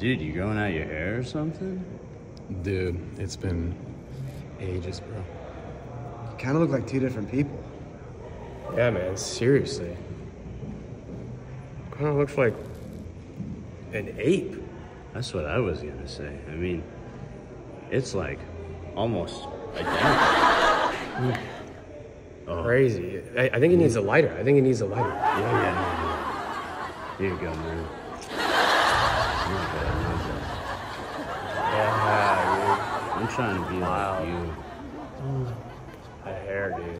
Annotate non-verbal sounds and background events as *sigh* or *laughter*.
Dude, you growing out your hair or something? Dude, it's been ages, bro. You kind of look like two different people. Yeah, man, seriously. Kind of looks like an ape. That's what I was gonna say. I mean, it's like almost identical. oh. *laughs* Crazy. I, I think he needs a lighter. I think he needs a lighter. Yeah, yeah, yeah. Here you go, man. Trying to be Wow. like you. Mm. The hair, dude.